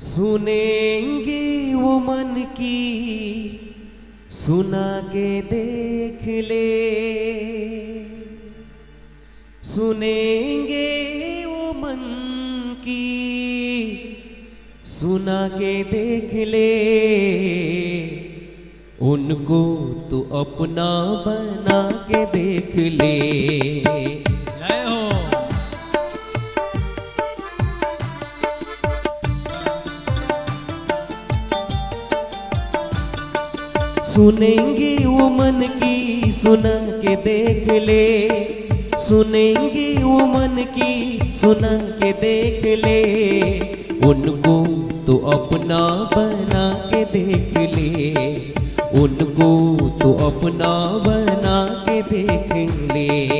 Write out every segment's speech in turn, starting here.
सुनेंगे वो मन की, सुना के देख ले। सुनेंगे वो मन की, सुना के देख ले। उनको तो अपना बना के देख ले। सुनेंगे वो मन की सुना के देख ले। सुनेंगे वो मन की सुना के देख ले। उनको तो अपना बना के देख ले। उनको तो अपना बना के देख ले।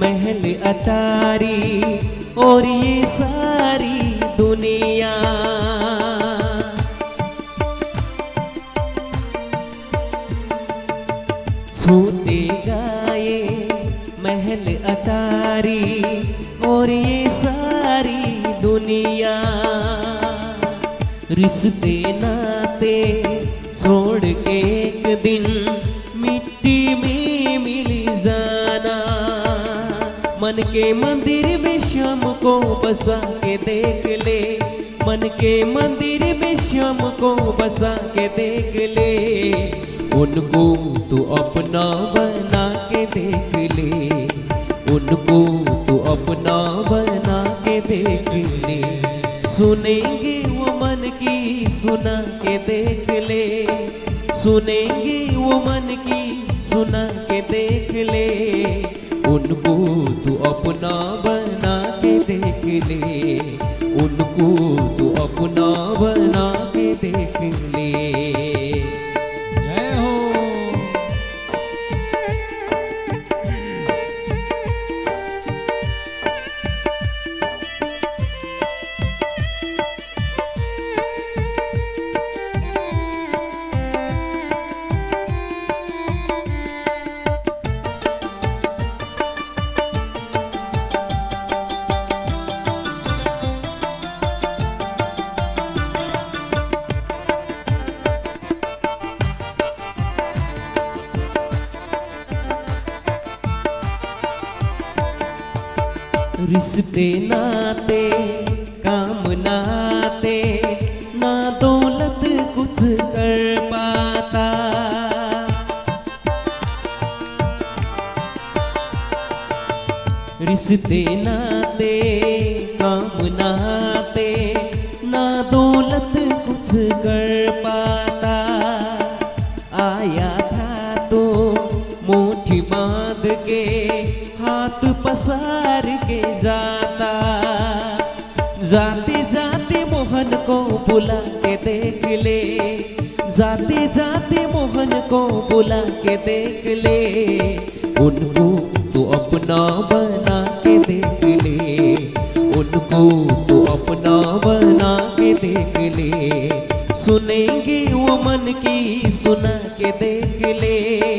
महल अतारी और ये सारी दुनिया। सोते गाए महल अतारी और ये सारी दुनिया। रिश्ते नाते छोड़ के एक दिन मिट्टी में के मंदिर में श्याम को बसा के देख ले। मन के मंदिर में श्याम को बसा के देख ले। उनको तो अपना बना के देख ले। उनको तो अपना बना के देख ले। सुनेंगे वो मन की सुना के देख ले। सुनेंगे वो मन की सुना के देख ले। उनको तो अपना रिश्ते नाते काम नाते ना दौलत कुछ कर पाता। रिश्ते नाते काम नाते पसार के जाता। जाते जाते मोहन को बुला के देख ले। जाते जाते मोहन को बुला के देख ले। उनको तो अपना बना के देख ले। उनको तो अपना बना के देख ले। सुनेंगे वो मन की सुना के देख ले।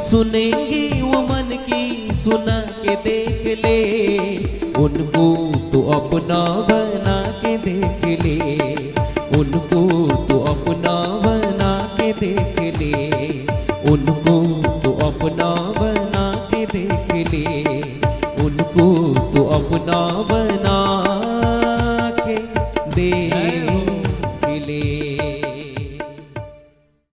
सुनेंगे वो मन सुना के देख ले। उनको तो अपना बना के देख ले। उनको तो अपना बना के देख ले। उनको तो अपना बना के देख ले। उनको तो अपना बना